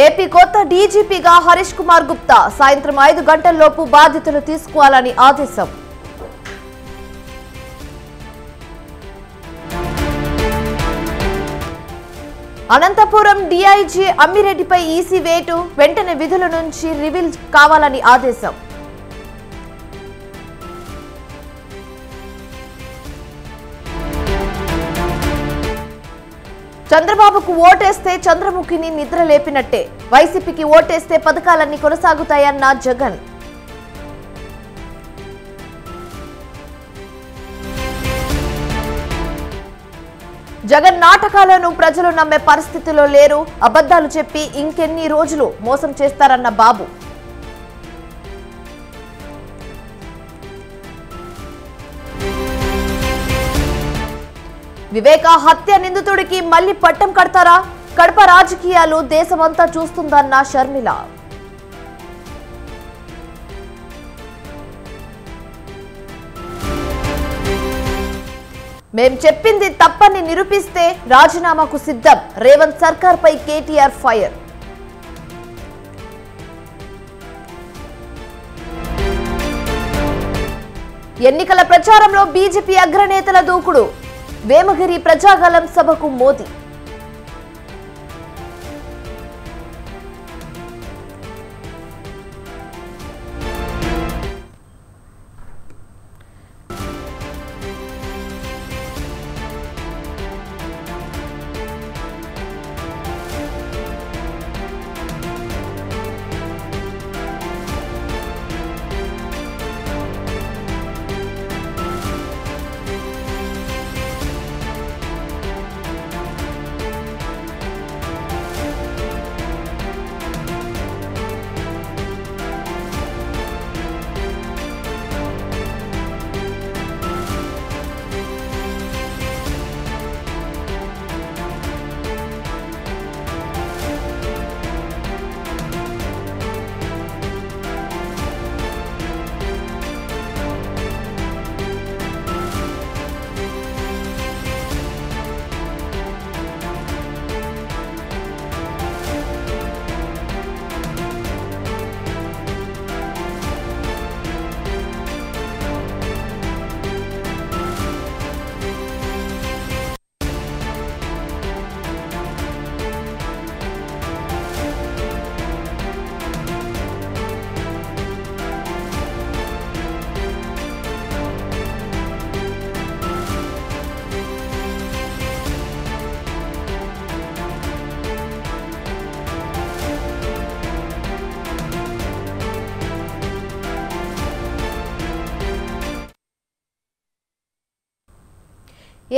AP కొత్త డీజీపీగా హరీష్ కుమార్ గుప్తా సాయంత్రం ఐదు గంటల్లోపు బాధ్యతలు తీసుకోవాలని ఆదేశం. అనంతపురం డీఐజీ అమ్మిరెడ్డిపై ఈసీ వేటు వెంటనే విధుల నుంచి రివీల్ కావాలని ఆదేశం. చంద్రబాబుకు ఓటేస్తే చంద్రముఖిని నిద్ర లేపినట్టే. వైసీపీకి ఓటేస్తే పథకాలన్నీ కొనసాగుతాయన్న జగన్. జగన్ నాటకాలను ప్రజలు నమ్మే పరిస్థితిలో లేరు. అబద్ధాలు చెప్పి ఇంకెన్ని రోజులు మోసం చేస్తారన్న బాబు. వివేక హత్య నిందితుడికి మళ్ళీ పట్టం కడతారా? కడప రాజకీయాలు దేశమంతా చూస్తుందన్న షర్మిల. మేం చెప్పింది తప్పని నిరూపిస్తే రాజీనామాకు సిద్ధం. రేవంత్ సర్కార్ పై కేటీఆర్ ఫైర్. ఎన్నికల ప్రచారంలో బీజేపీ అగ్రనేతల దూకుడు. వేమగిరి ప్రజాగలం సభకు మోదీ.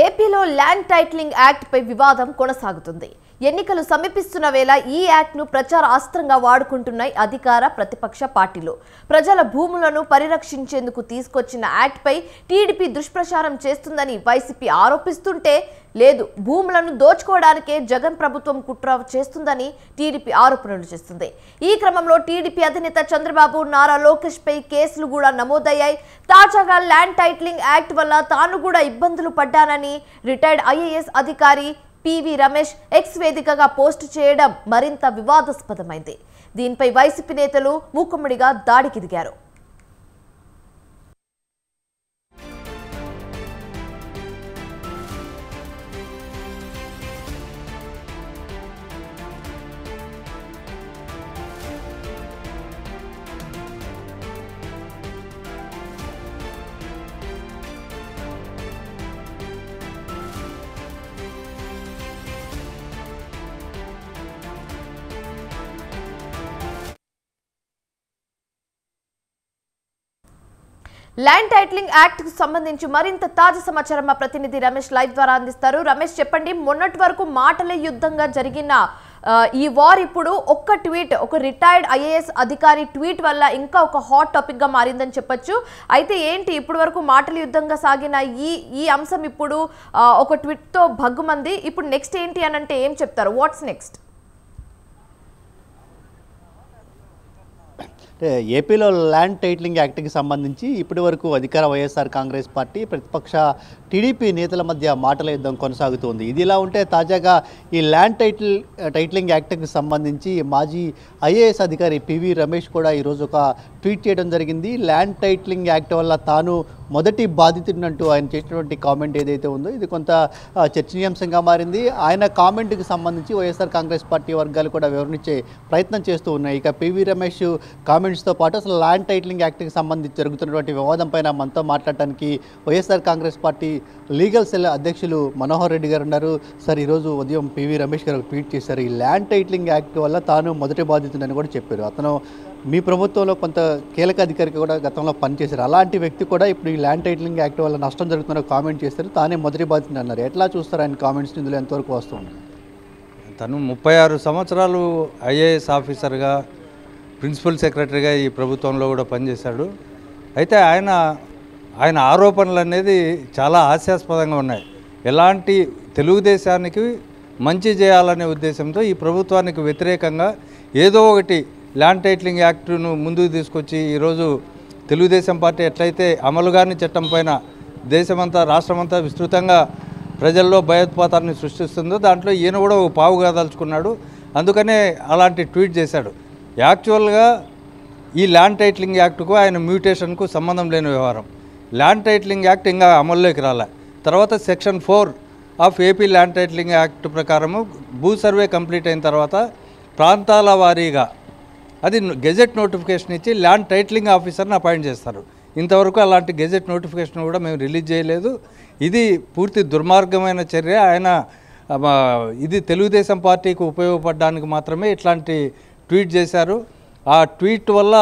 ఏపీలో ల్యాండ్ టైటిలింగ్ యాక్ట్ పై వివాదం కొనసాగుతుంది. ఎన్నికలు సమీపిస్తున్న వేళ ఈ యాక్ట్ను ప్రచార అస్త్రంగా వాడుకుంటున్నాయి అధికార ప్రతిపక్ష పార్టీలు. ప్రజల భూములను పరిరక్షించేందుకు తీసుకొచ్చిన యాక్ట్పై టీడీపీ దుష్ప్రచారం చేస్తుందని వైసీపీ ఆరోపిస్తుంటే లేదు భూములను దోచుకోవడానికే జగన్ ప్రభుత్వం కుట్ర చేస్తుందని టీడీపీ ఆరోపణలు చేస్తుంది. ఈ క్రమంలో టీడీపీ అధినేత చంద్రబాబు నారా లోకేష్ పై కేసులు కూడా నమోదయ్యాయి. తాజాగా ల్యాండ్ టైటిలింగ్ యాక్ట్ వల్ల తాను కూడా ఇబ్బందులు పడ్డానని రిటైర్డ్ ఐఏఎస్ అధికారి పివి రమేష్ ఎక్స్ వేదికగా పోస్టు చేయడం మరింత వివాదాస్పదమైంది. దీనిపై వైసీపీ నేతలు మూకుమ్మడిగా దాడికి దిగారు. ల్యాండ్ టైటిలింగ్ యాక్ట్కు సంబంధించి మరింత తాజా సమాచారం మా ప్రతినిధి రమేష్ లైవ్ ద్వారా అందిస్తారు. రమేష్ చెప్పండి మొన్నటి వరకు మాటలే యుద్ధంగా జరిగిన ఈ వార్ ఇప్పుడు ఒక్క ట్వీట్ ఒక రిటైర్డ్ ఐఏఎస్ అధికారి ట్వీట్ వల్ల ఇంకా ఒక హాట్ టాపిక్గా మారిందని చెప్పొచ్చు. అయితే ఏంటి ఇప్పటి వరకు మాటల యుద్ధంగా సాగిన ఈ ఈ అంశం ఇప్పుడు ఒక ట్వీట్తో భగ్గుమంది. ఇప్పుడు నెక్స్ట్ ఏంటి అని అంటే ఏం చెప్తారు? వాట్స్ నెక్స్ట్ ఏపీలో ల్యాండ్ టైటిలింగ్ యాక్ట్కి సంబంధించి ఇప్పటి వరకు అధికార వైఎస్ఆర్ కాంగ్రెస్ పార్టీ ప్రతిపక్ష టీడీపీ నేతల మధ్య మాటల యుద్ధం కొనసాగుతోంది. ఇది ఇలా ఉంటే తాజాగా ఈ ల్యాండ్ టైటిల్ టైటిలింగ్ యాక్ట్కి సంబంధించి మాజీ ఐఏఎస్ అధికారి పివి రమేష్ కూడా ఈరోజు ఒక ట్వీట్ చేయడం జరిగింది. ల్యాండ్ టైటిలింగ్ యాక్ట్ వల్ల తాను మొదటి బాధితుడినంటూ ఆయన చేసినటువంటి కామెంట్ ఏదైతే ఉందో ఇది కొంత చర్చనీయాంశంగా మారింది. ఆయన కామెంట్కి సంబంధించి వైఎస్ఆర్ కాంగ్రెస్ పార్టీ వర్గాలు కూడా వివరించే ప్రయత్నం చేస్తూ ఉన్నాయి. ఇక పివి రమేష్ కామెంట్స్తో పాటు అసలు ల్యాండ్ టైటిలింగ్ యాక్ట్కి సంబంధించి జరుగుతున్నటువంటి వివాదం పైన మనతో మాట్లాడటానికి YSR Congress party legal cell అధ్యక్షులు మనోహర్ రెడ్డి గారు ఉన్నారు. సార్ ఈరోజు ఉదయం పివి రమేష్ గారు ట్వీట్ చేశారు. ఈ ల్యాండ్ టైటిలింగ్ యాక్ట్ వల్ల తాను మొదటి బాధితుడని కూడా చెప్పారు. అతను మీ ప్రభుత్వంలో కొంత కీలక అధికారికి కూడా గతంలో పనిచేశారు. అలాంటి వ్యక్తి కూడా ఇప్పుడు ఈ ల్యాండ్ టైటిలింగ్ యాక్ట్ వల్ల నష్టం జరుగుతుందని కామెంట్ చేస్తారు తానే మొదటి బాధ్యత అన్నారు. ఎట్లా చూస్తారు ఆయన కామెంట్స్ ఇందులో ఎంతవరకు వస్తుంది తను ముప్పై ఆరు సంవత్సరాలు ఐఏఎస్ ఆఫీసర్గా ప్రిన్సిపల్ సెక్రటరీగా ఈ ప్రభుత్వంలో కూడా పనిచేశాడు. అయితే ఆయన ఆయన ఆరోపణలు అనేది చాలా హాస్యాస్పదంగా ఉన్నాయి. ఎలాంటి తెలుగుదేశానికి మంచి చేయాలనే ఉద్దేశంతో ఈ ప్రభుత్వానికి వ్యతిరేకంగా ఏదో ఒకటి ల్యాండ్ టైట్లింగ్ యాక్ట్ను ముందుకు తీసుకొచ్చి ఈరోజు తెలుగుదేశం పార్టీ ఎట్లయితే అమలుగాని చట్టం పైన దేశమంతా రాష్ట్రమంతా విస్తృతంగా ప్రజల్లో భయోత్పాతాన్ని సృష్టిస్తుందో దాంట్లో ఈయన కూడా ఒక పావుగా దలుచుకున్నాడు అందుకనే అలాంటి ట్వీట్ చేశాడు. యాక్చువల్గా ఈ ల్యాండ్ టైట్లింగ్ యాక్ట్కు ఆయన మ్యూటేషన్కు సంబంధం లేని వ్యవహారం. ల్యాండ్ టైట్లింగ్ యాక్ట్ ఇంకా అమల్లోకి రాలే. తర్వాత section four of AP land titling act ప్రకారము భూ సర్వే కంప్లీట్ అయిన తర్వాత ప్రాంతాల వారీగా అది గెజెట్ నోటిఫికేషన్ ఇచ్చి ల్యాండ్ టైటిలింగ్ ఆఫీసర్ని అపాయింట్ చేస్తారు. ఇంతవరకు అలాంటి గెజెట్ నోటిఫికేషన్ కూడా మేము రిలీజ్ చేయలేదు. ఇది పూర్తి దుర్మార్గమైన చర్య. ఆయన ఇది తెలుగుదేశం పార్టీకి ఉపయోగపడడానికి మాత్రమే ఇట్లాంటి ట్వీట్ చేశారు. ఆ ట్వీట్ వల్ల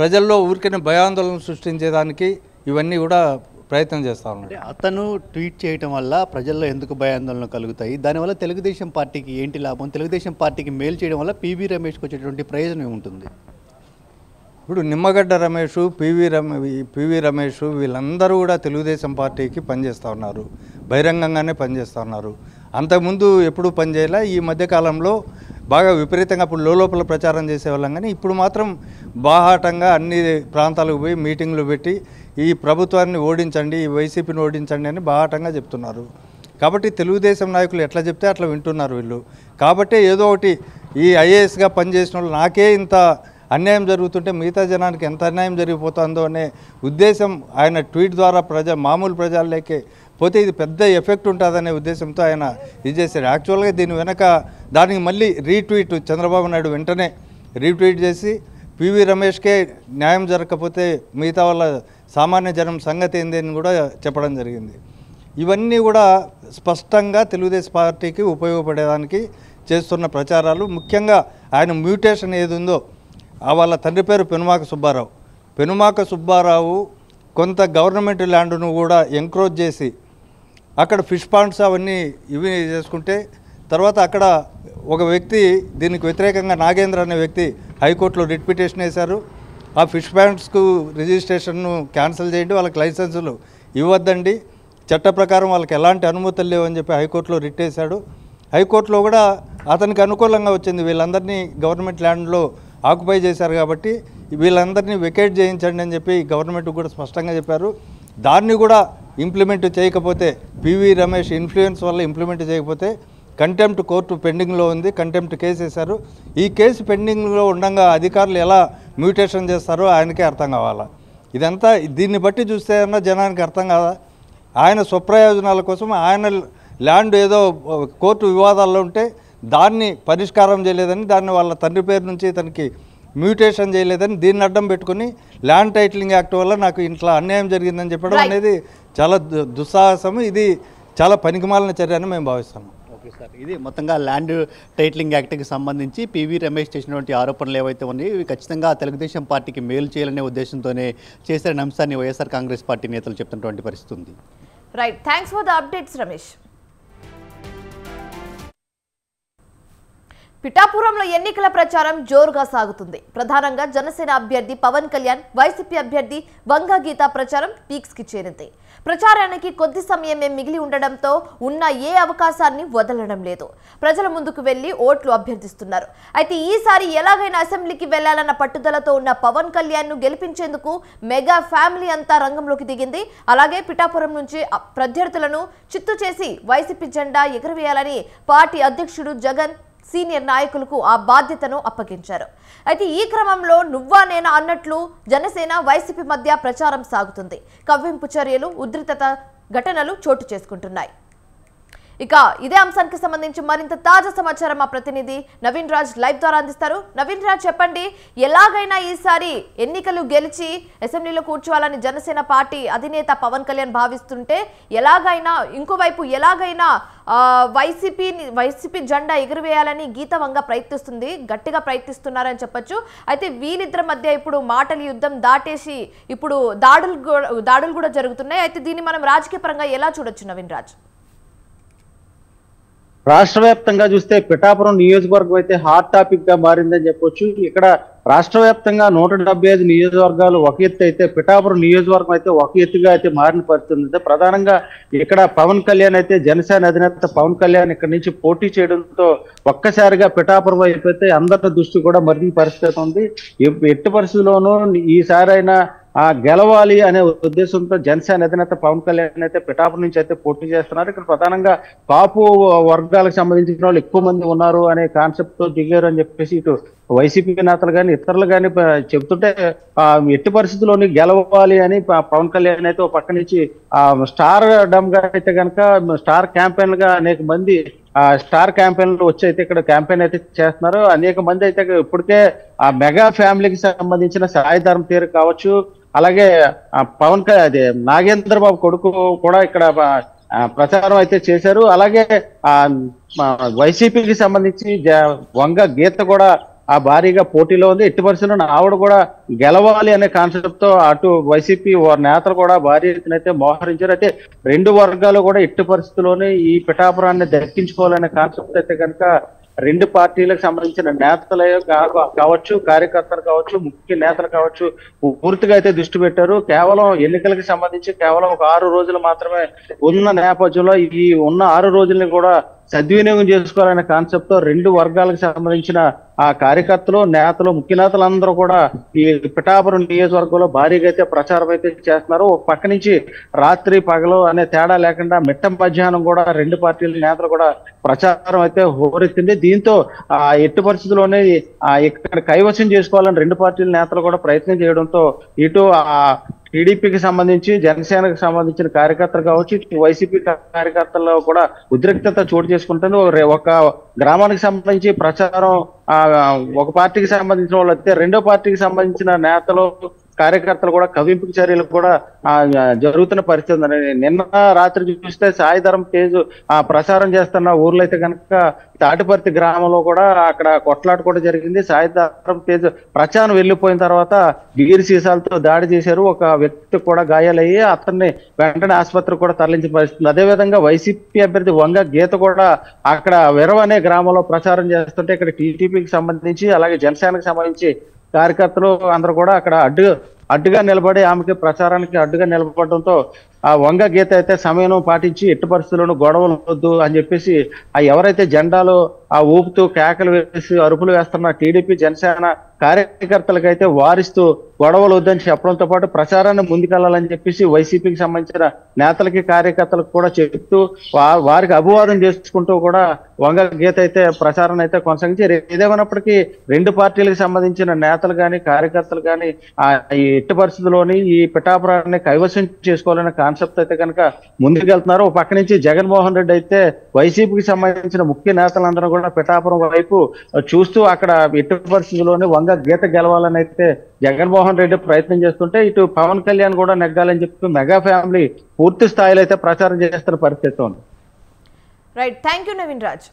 ప్రజల్లో ఊరికనే భయాందోళన సృష్టించేదానికి ఇవన్నీ కూడా ప్రయత్నం చేస్తూ ఉన్నారు అంటే అతను ట్వీట్ చేయటం వల్ల ప్రజల్లో ఎందుకు భయాందోళన కలుగుతాయి? దానివల్ల తెలుగుదేశం పార్టీకి ఏంటి లాభం? తెలుగుదేశం పార్టీకి మేలు చేయడం వల్ల పివి రమేష్కి వచ్చేటువంటి ప్రయోజనం ఏముంటుంది? ఇప్పుడు నిమ్మగడ్డ రమేష్ పివి రమ పివి రమేష్ వీళ్ళందరూ కూడా తెలుగుదేశం పార్టీకి పనిచేస్తూ ఉన్నారు. బహిరంగంగానే పనిచేస్తూ ఉన్నారు. అంతకుముందు ఎప్పుడు పనిచేయలే ఈ మధ్యకాలంలో బాగా విపరీతంగా అప్పుడు లోపల ప్రచారం చేసేవాళ్ళం. కానీ ఇప్పుడు మాత్రం బాహాటంగా అన్ని ప్రాంతాలకు పోయి మీటింగ్లు పెట్టి ఈ ప్రభుత్వాన్ని ఓడించండి ఈ వైసీపీని ఓడించండి అని బాహాటంగా చెప్తున్నారు. కాబట్టి తెలుగుదేశం నాయకులు ఎట్లా చెప్తే అట్లా వింటున్నారు వీళ్ళు. కాబట్టి ఏదో ఒకటి ఈ ఐఏఎస్గా పనిచేసిన వాళ్ళు నాకే ఇంత అన్యాయం జరుగుతుంటే మిగతా జనానికి ఎంత అన్యాయం జరిగిపోతుందో అనే ఉద్దేశం ఆయన ట్వీట్ ద్వారా ప్రజ మామూలు ప్రజల్లోకి పోతే ఇది పెద్ద ఎఫెక్ట్ ఉంటుందనే ఉద్దేశంతో ఆయన ఇది చేశాడు యాక్చువల్గా దీని వెనక దానికి మళ్ళీ రీట్వీట్ చంద్రబాబు నాయుడు వెంటనే రీట్వీట్ చేసి పివి రమేష్కే న్యాయం జరగకపోతే మిగతా వాళ్ళ సామాన్య జనం సంగతి ఏంది అని కూడా చెప్పడం జరిగింది. ఇవన్నీ కూడా స్పష్టంగా తెలుగుదేశం పార్టీకి ఉపయోగపడేదానికి చేస్తున్న ప్రచారాలు. ముఖ్యంగా ఆయన మ్యూటేషన్ ఏది ఉందో ఆ వాళ్ళ తండ్రి పేరు పెనుమాక సుబ్బారావు. పెనుమాక సుబ్బారావు కొంత గవర్నమెంట్ ల్యాండ్ను కూడా ఎంక్రోజ్ చేసి అక్కడ ఫిష్ పాండ్స్ అవన్నీ ఇవి చేసుకుంటే తర్వాత అక్కడ ఒక వ్యక్తి దీనికి వ్యతిరేకంగా నాగేంద్ర అనే వ్యక్తి హైకోర్టులో రిట్ పిటిషన్ వేశారు. ఆ ఫిష్ ప్యాంట్స్కు రిజిస్ట్రేషన్ను క్యాన్సిల్ చేయండి వాళ్ళకి లైసెన్సులు ఇవ్వద్దండి. చట్ట ప్రకారం వాళ్ళకి ఎలాంటి అనుమతులు లేవని చెప్పి హైకోర్టులో రిట్ వేశాడు హైకోర్టులో కూడా అతనికి అనుకూలంగా వచ్చింది. వీళ్ళందరినీ గవర్నమెంట్ ల్యాండ్లో ఆక్యుపై చేశారు కాబట్టి వీళ్ళందరినీ వెకేట్ చేయించండి అని చెప్పి గవర్నమెంట్ కూడా స్పష్టంగా చెప్పారు. దాన్ని కూడా ఇంప్లిమెంట్ చేయకపోతే పివి రమేష్ ఇన్ఫ్లుయెన్స్ వల్ల ఇంప్లిమెంట్ చేయకపోతే కంటెంప్ట్ కోర్టు పెండింగ్లో ఉంది. కంటెంప్ట్ కేసు వేశారు. ఈ కేసు పెండింగ్లో ఉండగా అధికారులు ఎలా మ్యూటేషన్ చేస్తారో ఆయనకే అర్థం కావాలా? ఇదంతా దీన్ని బట్టి చూస్తే అన్న జనానికి అర్థం కాదా? ఆయన స్వప్రయోజనాల కోసం ఆయన ల్యాండ్ ఏదో కోర్టు వివాదాల్లో ఉంటే దాన్ని పరిష్కారం చేయలేదని దాన్ని వాళ్ళ తండ్రి పేరు నుంచి తనకి మ్యూటేషన్ చేయలేదని దీన్ని అడ్డం పెట్టుకుని ల్యాండ్ టైటిలింగ్ యాక్ట్ వల్ల నాకు ఇంట్లో అన్యాయం జరిగిందని చెప్పడం. అనేది చాలా దు- దుస్సాహసం ఇది చాలా పనికిమాలిన చర్య అని మేము భావిస్తున్నాం. Okay sir. ఇది మొత్తంగా ల్యాండ్ టైటిలింగ్ యాక్ట్కి సంబంధించి పివి రమేష్ చేసినటువంటి ఆరోపణలు ఏవైతే ఉన్నాయో ఇవి ఖచ్చితంగా తెలుగుదేశం పార్టీకి మేలు చేయాలనే ఉద్దేశంతోనే చేసిన అంశాన్ని వైఎస్ఆర్ కాంగ్రెస్ పార్టీ నేతలు చెప్తున్నటువంటి పరిస్థితి ఉంది. Right thanks for the updates Ramesh పిఠాపురంలో ఎన్నికల ప్రచారం జోరుగా సాగుతుంది. ప్రధానంగా జనసేన అభ్యర్థి పవన్ కళ్యాణ్ వైసీపీ అభ్యర్థి వంగా గీత ప్రచారం పీక్స్కి చేరింది. ప్రచారానికి కొద్ది సమయమే మిగిలి ఉండడంతో ఉన్న ఏ అవకాశాన్ని వదలడం లేదు. ప్రజల ముందుకు వెళ్ళి ఓట్లు అభ్యర్థిస్తున్నారు. అయితే ఈసారి ఎలాగైనా అసెంబ్లీకి వెళ్ళాలన్న పట్టుదలతో ఉన్న పవన్ కళ్యాణ్ను గెలిపించేందుకు మెగా ఫ్యామిలీ అంతా రంగంలోకి దిగింది. అలాగే పిఠాపురం నుంచి ప్రత్యర్థులను చిత్తు చేసి వైసీపీ జెండా ఎగురవేయాలని పార్టీ అధ్యక్షుడు జగన్ సీనియర్ నాయకులకు ఆ బాధ్యతను అప్పగించారు. అయితే ఈ క్రమంలో నువ్వా నేనా అన్నట్లు జనసేన వైసీపీ మధ్య ప్రచారం సాగుతుంది. కవ్వింపు చర్యలు ఉధృతత ఘటనలు చోటు చేసుకుంటున్నాయి. ఇక ఇదే అంశానికి సంబంధించి మరింత తాజా సమాచారం మా ప్రతినిధి నవీన్ రాజ్ లైవ్ ద్వారా అందిస్తారు. నవీన్ రాజ్ చెప్పండి ఎలాగైనా ఈసారి ఎన్నికలు గెలిచి అసెంబ్లీలో కూర్చోవాలని జనసేన పార్టీ అధినేత పవన్ కళ్యాణ్ భావిస్తుంటే ఎలాగైనా ఇంకోవైపు ఎలాగైనా వైసీపీ వైసీపీ జెండా ఎగురవేయాలని గీతవంగా ప్రయత్నిస్తుంది గట్టిగా ప్రయత్నిస్తున్నారని చెప్పొచ్చు. అయితే వీళ్ళిద్దరి మధ్య ఇప్పుడు మాటల యుద్ధం దాటేసి ఇప్పుడు దాడులు కూడా- దాడులు కూడా జరుగుతున్నాయి. అయితే దీన్ని మనం రాజకీయ పరంగా ఎలా చూడొచ్చు నవీన్ రాజ్? రాష్ట్ర వ్యాప్తంగా చూస్తే పిఠాపురం నియోజకవర్గం అయితే హాట్ టాపిక్గా మారిందని చెప్పొచ్చు. ఇక్కడ రాష్ట్ర వ్యాప్తంగా నూట డెబ్బై ఐదు నియోజకవర్గాలు ఒక ఎత్తు అయితే పిఠాపురం నియోజకవర్గం అయితే ఒక ఎత్తుగా అయితే మారిన పరిస్థితి ఉంది. ప్రధానంగా ఇక్కడ పవన్ కళ్యాణ్ అయితే జనసేన అధినేత పవన్ కళ్యాణ్ ఇక్కడ నుంచి పోటీ చేయడంతో ఒక్కసారిగా పిఠాపురం అయిపోతే అందరి దృష్టి కూడా మరిన పరిస్థితి ఉంది. ఎట్టి పరిస్థితుల్లోనూ ఈసారి అయినా ఆ గెలవాలి అనే ఉద్దేశంతో జనసేన అధినేత పవన్ కళ్యాణ్ అయితే పిఠాపురం నుంచి అయితే పోటీ చేస్తున్నారు. ఇక్కడ ప్రధానంగా కాపు వర్గాలకు సంబంధించిన వాళ్ళు ఎక్కువ మంది ఉన్నారు అనే కాన్సెప్ట్తో దిగారు అని చెప్పేసి ఇటు వైసీపీ నేతలు కానీ ఇతరులు కానీ చెబుతుంటే ఆ ఎట్టి పరిస్థితుల్లోని గెలవాలి అని పవన్ కళ్యాణ్ అయితే ఒక పక్క నుంచి ఆ స్టార్ డమ్గా అయితే కనుక స్టార్ క్యాంపెయిన్గా అనేక మంది ఆ స్టార్ క్యాంపెయిన్ వచ్చి అయితే ఇక్కడ క్యాంపెయిన్ అయితే చేస్తున్నారు. అనేక మంది అయితే ఇప్పటికే ఆ మెగా ఫ్యామిలీకి సంబంధించిన సాయిధరం తీరు కావచ్చు అలాగే పవన్ కళ్యాణ్ అదే నాగేంద్ర బాబు కొడుకు కూడా ఇక్కడ ప్రచారం అయితే చేశారు. అలాగే ఆ వైసీపీకి సంబంధించి వంగ గీత కూడా ఆ భారీగా పోటీలో ఉంది. ఎట్టి పరిస్థితుల్లో ఆవిడ కూడా గెలవాలి అనే కాన్సెప్ట్తో అటు వైసీపీ నేతలు కూడా భారీ ఎత్తునైతే అయితే మోహరించారు. అయితే రెండు వర్గాలు కూడా ఎట్టి పరిస్థితుల్లోనే ఈ పిఠాపురాన్ని దక్కించుకోవాలనే కాన్సెప్ట్ అయితే కనుక రెండు పార్టీలకు సంబంధించిన నేతలే కావచ్చు కార్యకర్తలు కావచ్చు ముఖ్య నేతలు కావచ్చు పూర్తిగా అయితే దృష్టి పెట్టారు. కేవలం ఎన్నికలకు సంబంధించి కేవలం ఒక ఆరు రోజులు మాత్రమే ఉన్న నేపథ్యంలో ఈ ఉన్న ఆరు రోజుల్ని కూడా సద్వినియోగం చేసుకోవాలనే కాన్సెప్ట్తో రెండు వర్గాలకు సంబంధించిన ఆ కార్యకర్తలు నేతలు ముఖ్య నేతలు అందరూ కూడా ఈ పిఠాపురం నియోజకవర్గంలో భారీగా అయితే ప్రచారం అయితే చేస్తున్నారు. ఒక పక్క నుంచి రాత్రి పగలు అనే తేడా లేకుండా మిట్ట మధ్యాహ్నం కూడా రెండు పార్టీల నేతలు కూడా ప్రచారం అయితే హోరెత్తింది. దీంతో ఆ ఎట్టి పరిస్థితుల్లోనే ఇక్కడ కైవసం చేసుకోవాలని రెండు పార్టీల నేతలు కూడా ప్రయత్నం చేయడంతో ఇటు ఆ టీడీపీకి సంబంధించి జనసేనకు సంబంధించిన కార్యకర్తలు కావచ్చు వైసీపీ కార్యకర్తల్లో కూడా ఉద్రిక్తత చోటు చేసుకుంటుంది. ఒక గ్రామానికి సంబంధించి ప్రచారం ఆ ఒక పార్టీకి సంబంధించిన వాళ్ళు అయితే రెండో పార్టీకి సంబంధించిన నేతలు కార్యకర్తలు కూడా కవింపు చర్యలు కూడా జరుగుతున్న పరిస్థితి ఉందండి. నిన్న రాత్రి చూస్తే సాయిధరం పేజ్ ఆ ప్రచారం చేస్తున్న ఊర్లో అయితే కనుక తాటిపర్తి గ్రామంలో కూడా అక్కడ కొట్లాట కూడా జరిగింది. సాయిధరం పేజ్ ప్రచారం వెళ్ళిపోయిన తర్వాత బీర్ సీసాలతో దాడి చేశారు. ఒక వ్యక్తి కూడా గాయాలయ్యి అతన్ని వెంటనే ఆసుపత్రికి కూడా తరలించిన పరిస్థితి అదేవిధంగా వైసీపీ అభ్యర్థి వంగ గీత కూడా అక్కడ విరవ అనే గ్రామంలో ప్రచారం చేస్తుంటే ఇక్కడ టీడీపీకి సంబంధించి అలాగే జనసేనకు సంబంధించి కార్యకర్తలు అందరూ కూడా అక్కడ అడ్డు అడ్డుగా నిలబడి ఆమెకి ప్రచారానికి అడ్డుగా నిలబడడంతో ఆ వంగ గీత అయితే సమయం పాటించి ఎట్టి పరిస్థితుల్లోనూ గొడవలు వద్దు అని చెప్పేసి ఆ ఎవరైతే జెండాలో ఆ ఊపుతూ కేకలు వేసి అరుపులు వేస్తున్న టీడీపీ జనసేన కార్యకర్తలకైతే వారిస్తూ గొడవలు వద్దని చెప్పడంతో పాటు ప్రచారాన్ని ముందుకెళ్ళాలని చెప్పేసి వైసీపీకి సంబంధించిన నేతలకి కార్యకర్తలకు కూడా చెప్తూ వారికి అభివాదం చేసుకుంటూ కూడా వంగ గీత అయితే ప్రచారం అయితే కొనసాగించి ఏదేమైనప్పటికీ రెండు పార్టీలకు సంబంధించిన నేతలు కానీ కార్యకర్తలు కానీ ఆ ఈ ఎట్టి పరిస్థితుల్లోని ఈ పిఠాపురాన్ని కైవసం చేసుకోవాలనే కాన్సెప్ట్ అయితే కనుక ముందుకెళ్తున్నారు ఒక పక్క నుంచి జగన్మోహన్ రెడ్డి అయితే వైసీపీకి సంబంధించిన ముఖ్య నేతలందరూ కూడా పిఠాపురం వైపు చూస్తూ అక్కడ ఎట్టి పరిస్థితుల్లోని వంగ తప్పకుండా గీత గెలవాలని అయితే జగన్మోహన్ రెడ్డి ప్రయత్నం చేస్తుంటే ఇటు పవన్ కళ్యాణ్ కూడా నెగ్గాలని చెప్పి మెగా ఫ్యామిలీ పూర్తి స్థాయిలో అయితే ప్రచారం చేస్తున్న పరిస్థితి ఉంది. Right thank you Naveen Raj